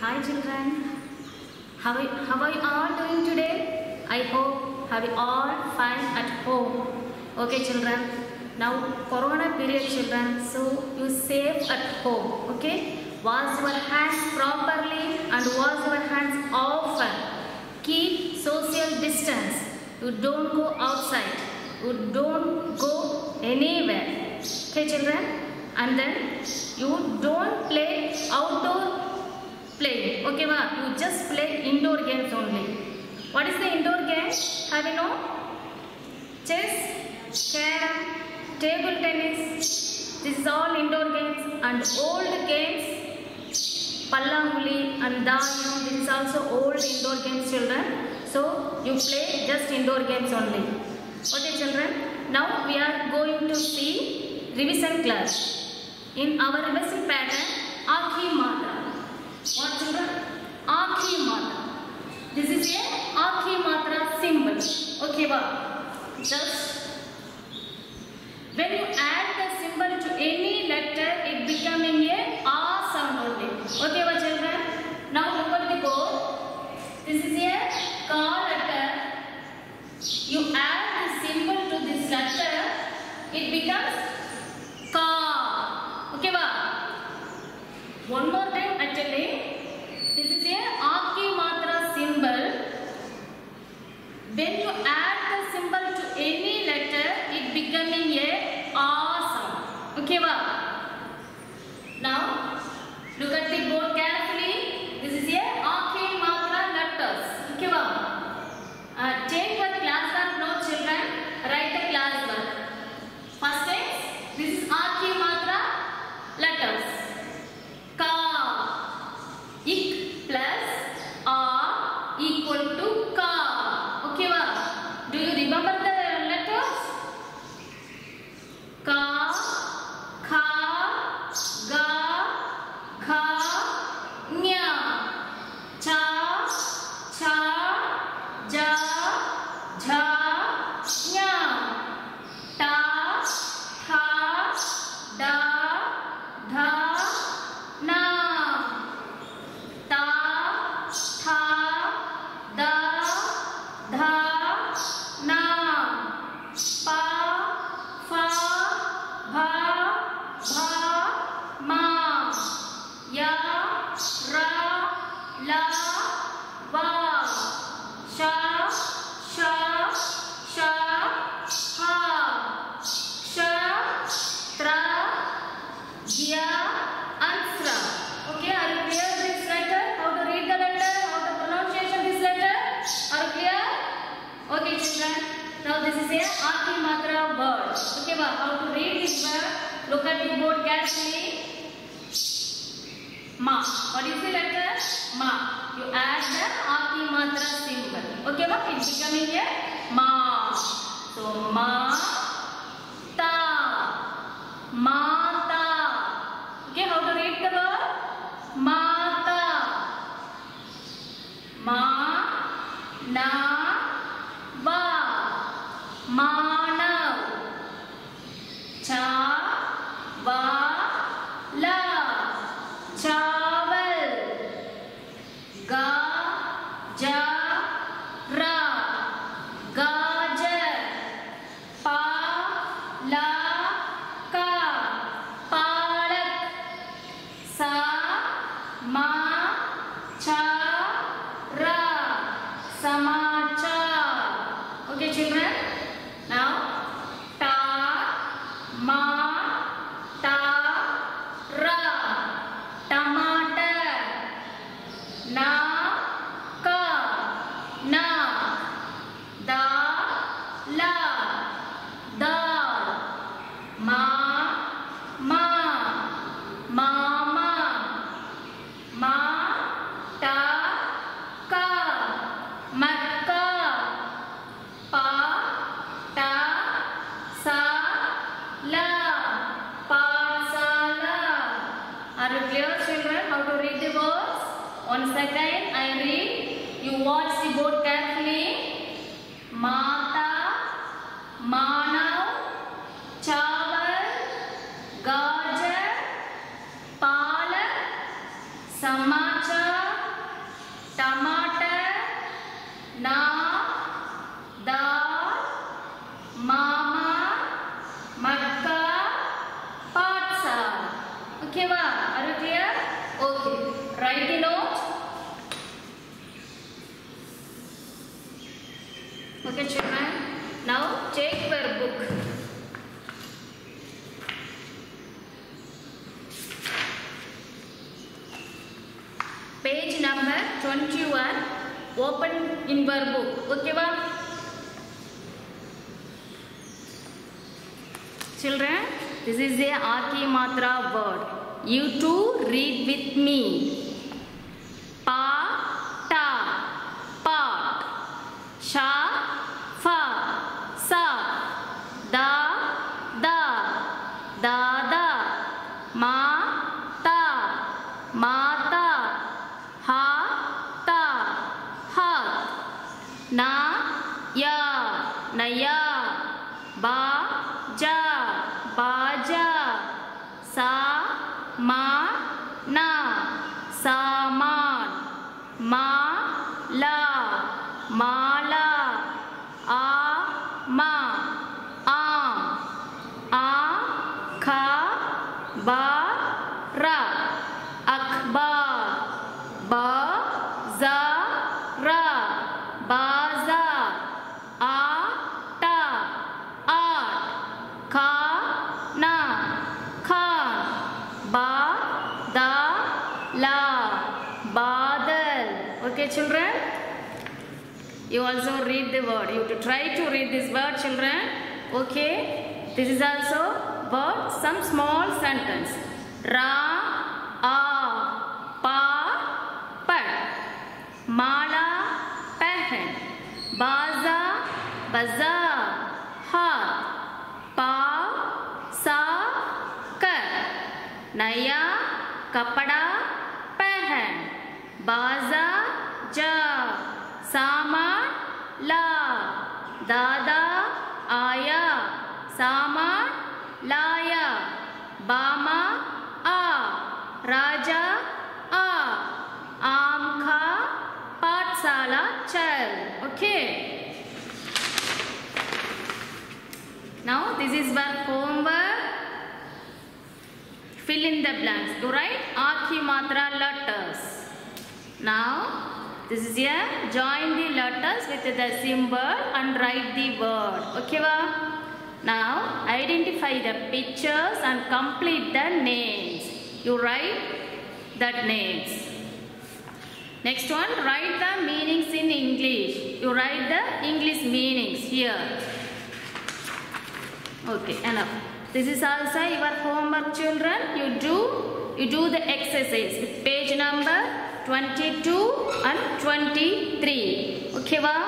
Hi children, how, how are you all doing today? I hope have you all fine at home. Okay children, now corona period children, so you safe at home, okay? Wash your hands properly and wash your hands often. Keep social distance. You don't go outside. You don't go anywhere. Okay children? And then you don't play outdoor Play Okay, you just play indoor games only. What is the indoor game? Have you know? Chess, carom, table tennis. This is all indoor games and old games. Pallanguli and Danu. This is also old indoor games children. So you play just indoor games only. Okay children. Now we are going to see revision class. In our revision pattern, Akhi Mata. What children? Aakhi Matra. This is a Akhi Matra symbol. Okay, wow. Just when you add the symbol to any letter, it becoming a A sound only. Okay, wow, children. Now look at the code. This is a Ka letter. You add the symbol to this letter, it becomes Ka. Okay, wow. One more. Jia and Okay, are you clear this letter? How to read the letter? How to pronunciation this letter? Are you clear? Okay, children. Now this is a Akimatra word. Okay, how to read this word? Look at the board carefully. Ma. What is the letter? Ma. You add the Akimatra symbol. Okay, what is it's becoming a Ma. So Ma. Ta. Ma. Shiva, are you clear? Okay. Write the note. Okay, children. Now take your book. Page number 21. Open in your book. Okay, ma? Children, this is the Aki Matra word. You two read with me. children? You also read the word. You have to try to read this word, children. Okay. This is also word. Some small sentence. Ra, a, pa, pan. Mala, pehen. Baza, bazaar. Ha, pa, sa, kar. Naya, कपड़ा सामा लाया बामा आ राजा आ आम खा पाठशाला चल okay now this is work homework fill in the blanks to write aakhi मात्रा letters now this is here join the letters with the symbol and write the word okay va Now identify the pictures and complete the names. You write the names. Next one, write the meanings in English. You write the English meanings here. Okay, enough. This is also your homework children. You do, you do the exercise page number 22 and 23. Okay, wow?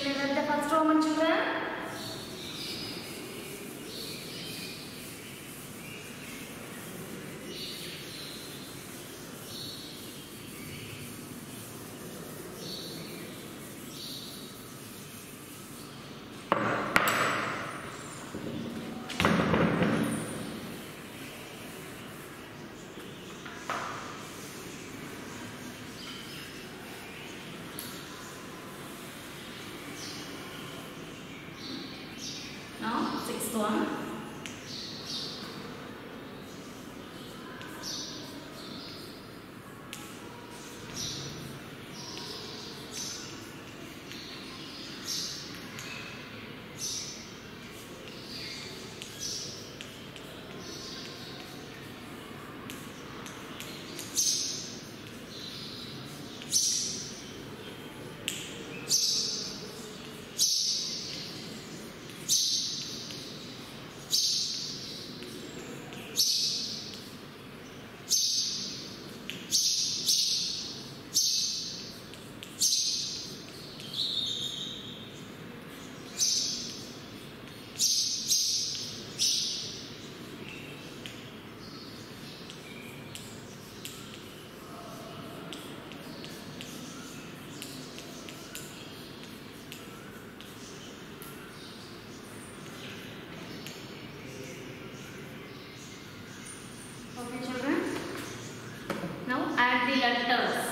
Still remember the first Roman children? Islam directors.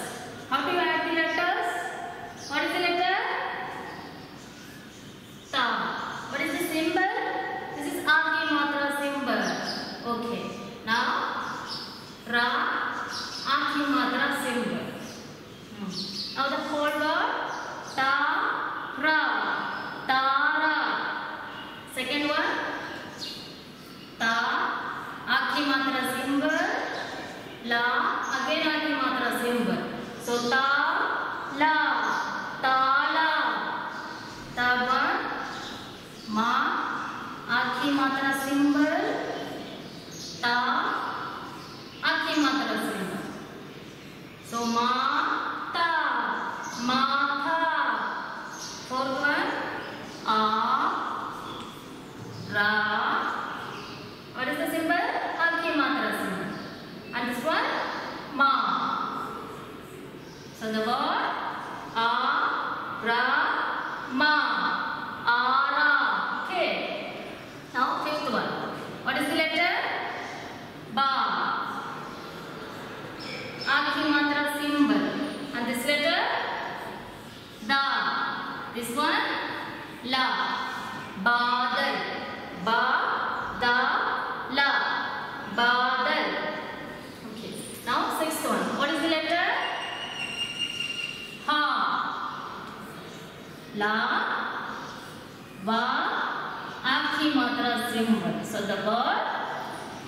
So the word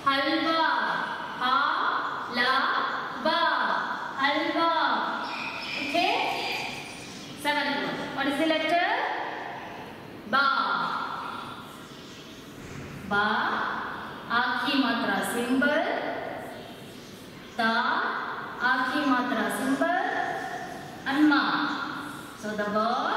halwa. Ha, la, ba. Halwa. Okay? Seven What is the letter? Ba. Ba. आखी matra symbol. Ta. आखी matra symbol. Anma. So the word.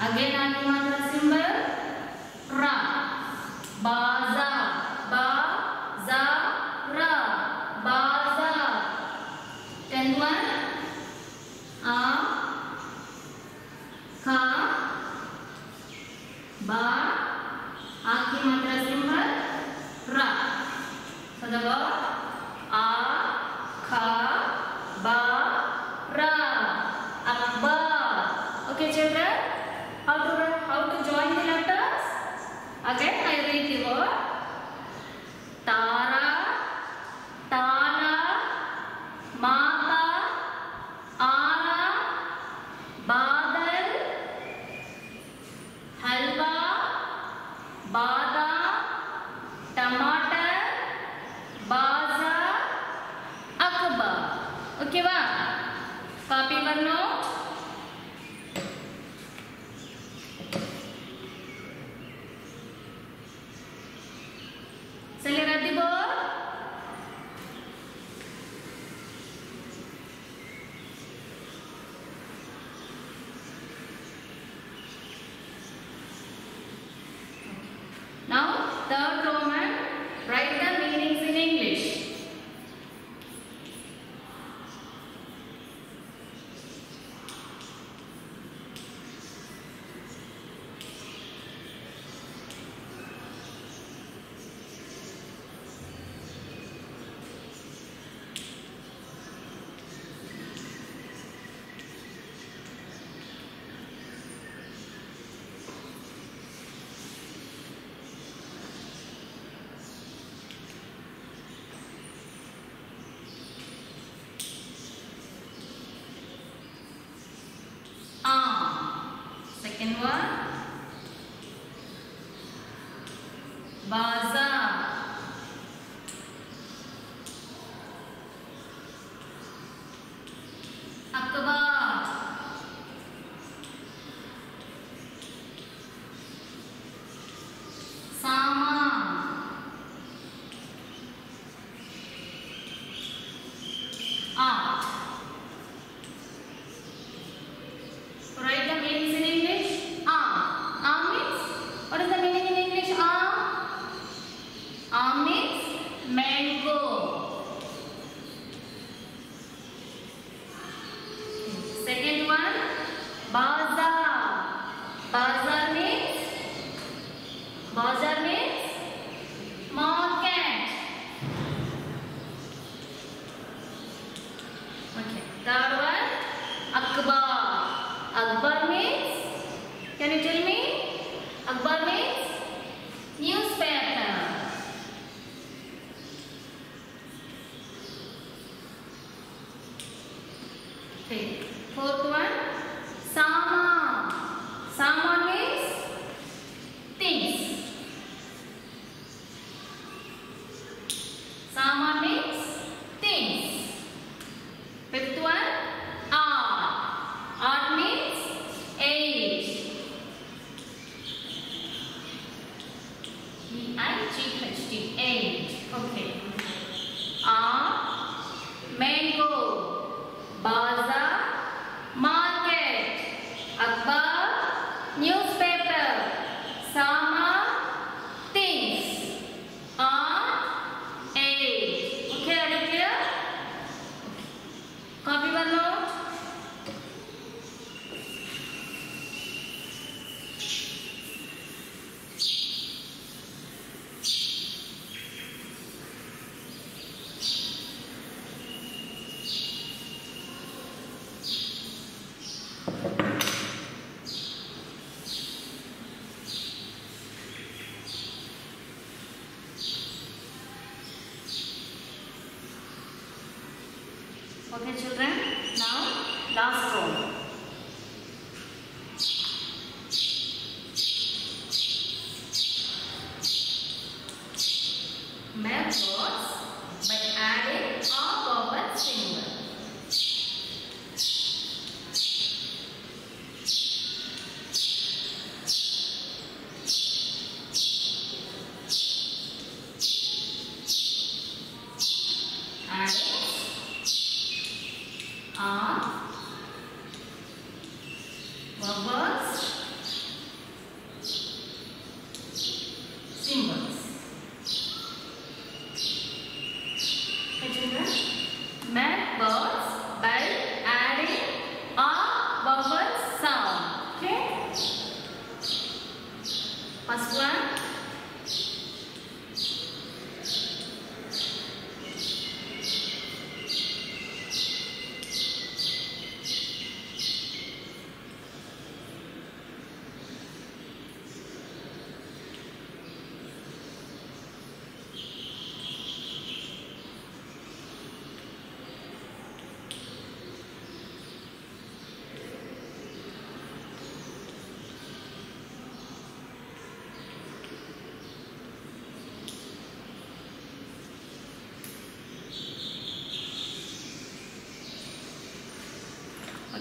again I will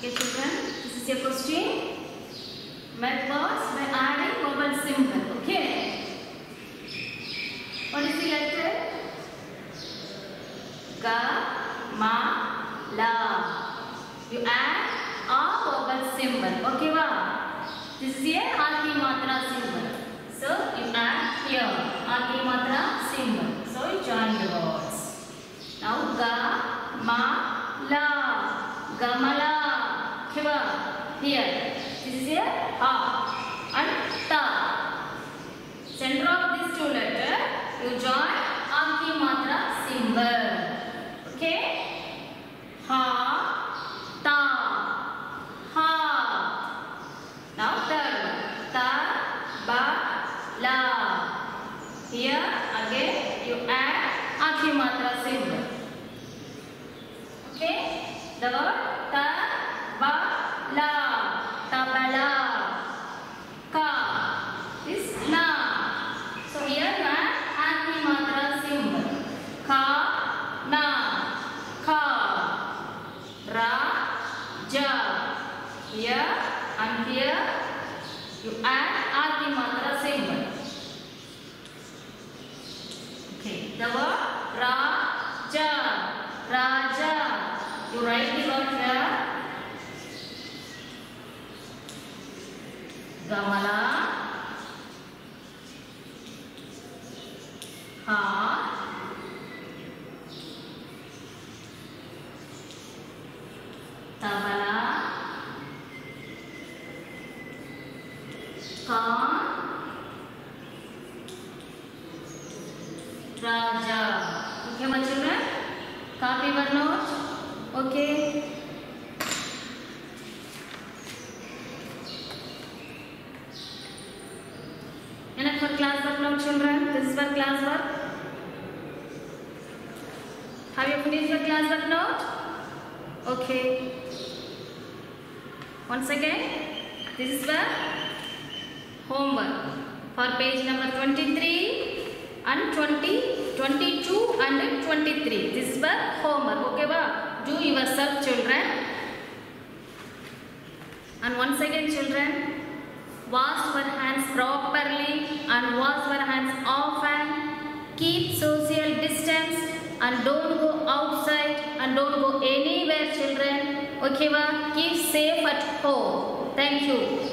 Okay children, this is your question. Math words by adding vowel symbol. Okay. What is the letter? Ga, ma, la. You add a vowel symbol. Okay, wow. This is your Aki Matra symbol. So you add here Aki Matra symbol. So you join the words. Now Ga, Ma, La. Gamala. Shiva. Here. This is here. A and Ta. Center of these two letters, you join Aki Matra symbol. Okay. राजा हार तबला बच्चों में काफी बर्नोर class but not? Okay. Once again, this is the homework for page number 23 and 20, 22 and 23. This is the homework. Okay, ba? do yourself children. And once again children, wash your hands properly and wash your hands often. Keep so and don't go outside and don't go anywhere children okay va keep safe at home thank you